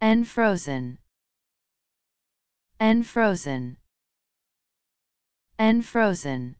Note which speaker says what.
Speaker 1: and frozen. And frozen. And frozen.